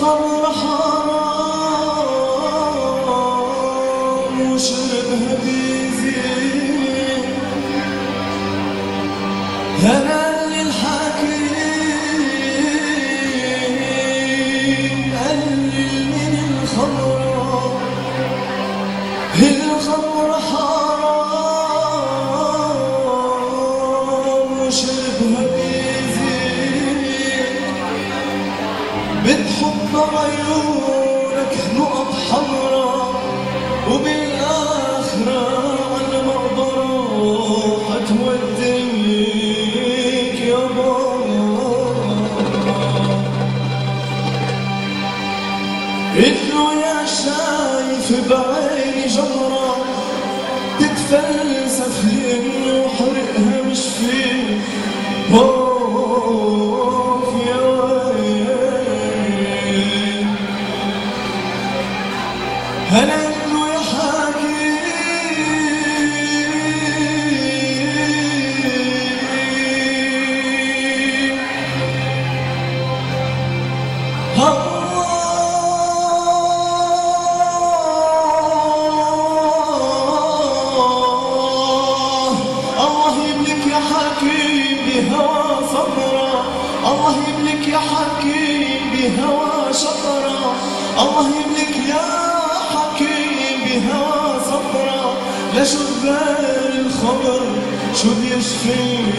خرحان بتحط عيونك نقط حمرا وبالآخرة على مقبرة حتوديك يا بابا. الدنيا شايف بعيني جمرة تتفلسف لأنه حرقها مش فيه صبرا. لشربان الخمر شو بيشفيك؟